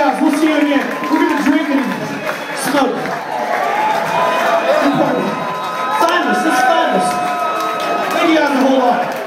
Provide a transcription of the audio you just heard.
guys. We'll see you again. We're going to drink and smoke. Find us. Let's find us. Thank you guys a whole lot.